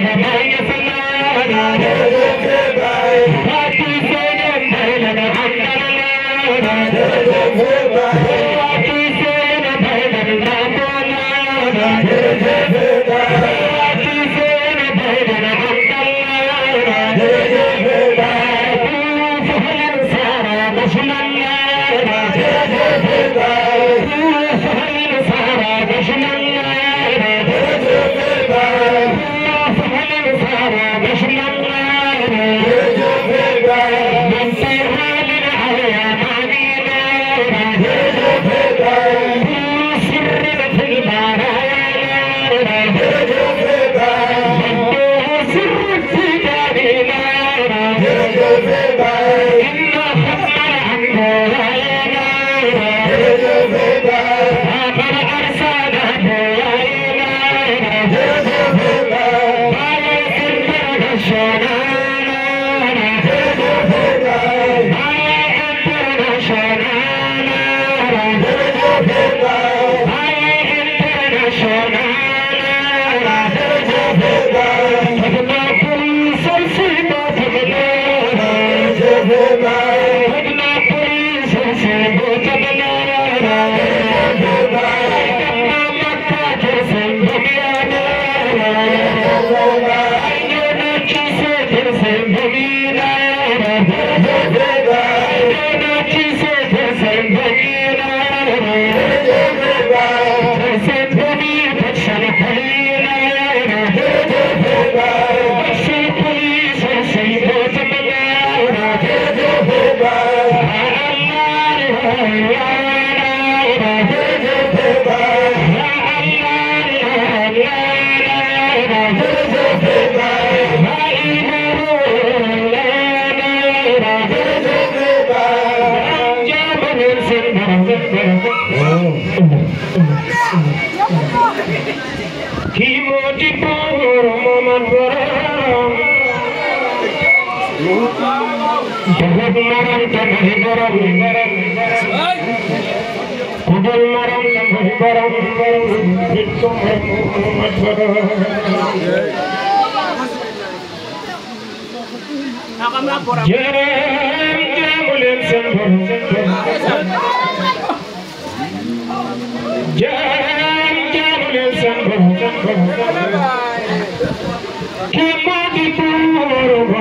Yeah. Thank you. Jangan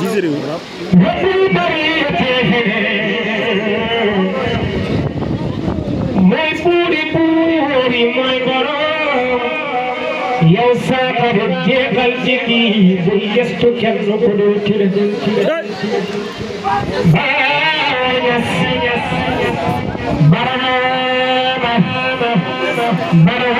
hijiri mai puri puri mai garo yau Yes, ka rage galjiki bulyas to Yes, rukudu kire barana barana barana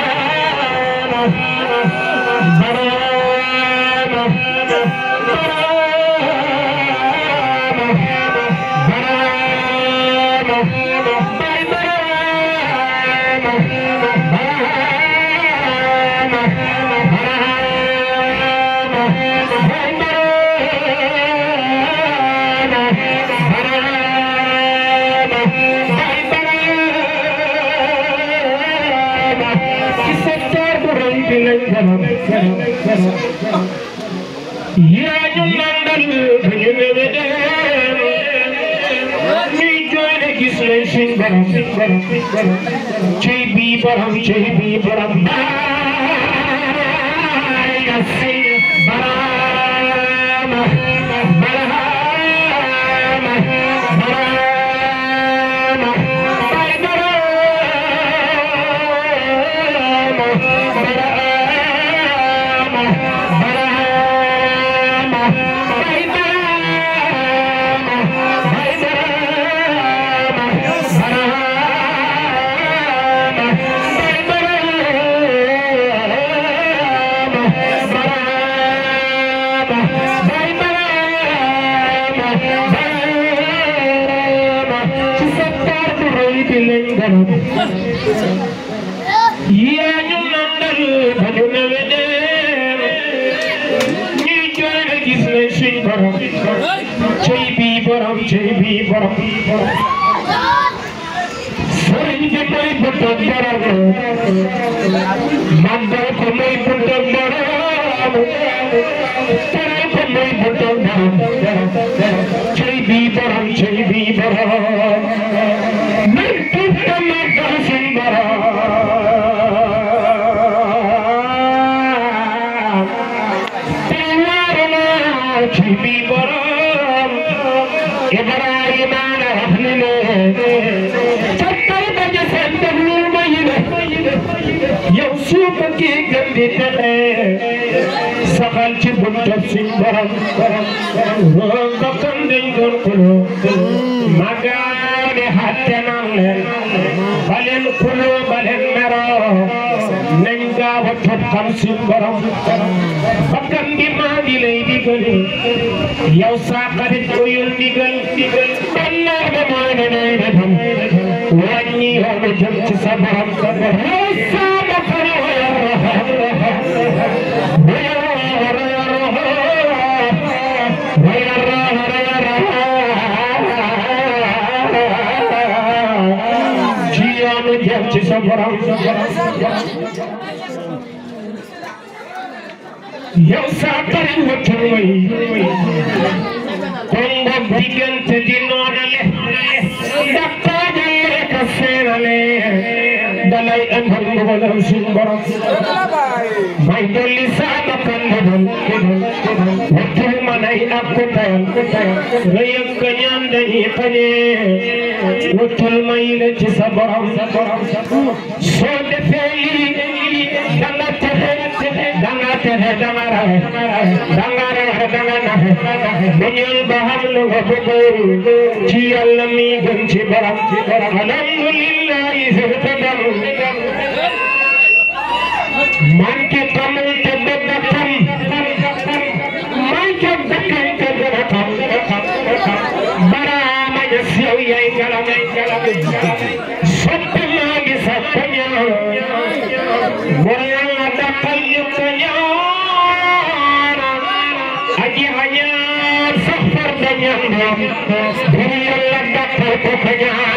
सिं भई पढ़म छी पर ലിംഗം ഈയാഞ്ഞുണ്ടൊരു ഭജനവനെ ശിംഭരം ചെയ്ബീപരം ചെയ്ബീപരം സരിഞ്ഞ് കൈപ്പെട്ടം പറഞ്ഞു മന്ദക്കുമൈ പുട്ടം പറഞ്ഞു തരക്കുമൈ പുട്ടം പറഞ്ഞു saxal ci buntab suñ borom lool bokkam dañ doon xuloo magaane xatte nan leen baleen xuloo baleen meroo nañ gaaw a topp xam suñ borom bakkam bi maa di lay digal yow saa xarit ko yul digal digal bannaar ba maa ne nay defam wàññi yow ma jëm ci sa borom sa borom የውሳጠን ወተወይ ኮንጎብዲገንት ዲኖረለ ደካደለ ከሴረለ dalai en handu bolam simbara mai dolisa ta kandu bol bol bol नहीं अपने रैयत कन्यान नहीं पने उठल मैल छ सब हम सब हम सब सोद फेली दंगा तेरे दंगा तेरे दंगा रहे दंगा रहे दंगा ना है दुनिया बाहर लोग बुबू जी अल्लाह मी गंज बरम बरम अल्हम्दुलिल्लाह इज्जत दम मन के कमल तबदम Yeah, yeah.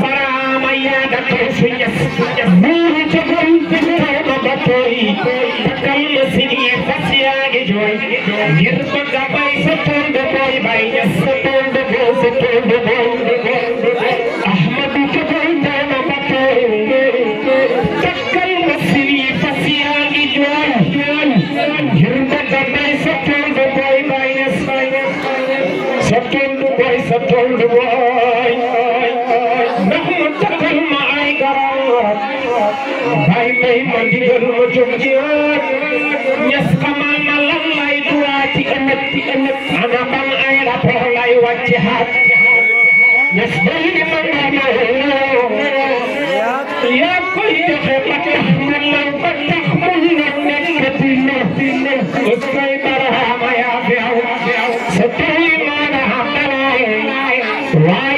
परामैया गते सुयस दूर चकुम तोब बतोई तकल सिनिए फसियागे जोई गिरप गपई तो सतोंड कोई भाई यस सतोंड गो सतोंड गो अहमद चकुम तोब बतोई तकल सिनिए फसियागे जोई गिरप गपई तो सतोंड कोई भाई यस सतोंड कोई सतोंड गो digal ma jóg ci yoon ñes xamal ma lan lay duwaati ëllëg ci ëllëg ana ban ay rapport lay wàcc xaat ñes day di ma maanoo yaa koy joxe ba tax ma lan ba tax mu nekk nekk dina dina koy baraama yaa fi aw sa tey maanaam dalaay waaye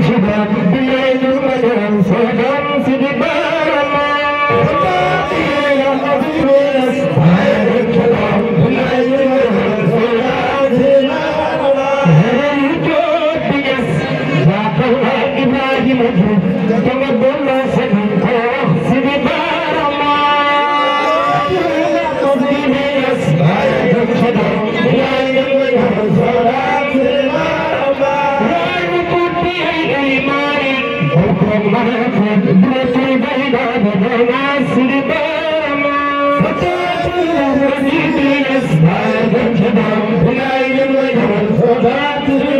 Benjamin aberto.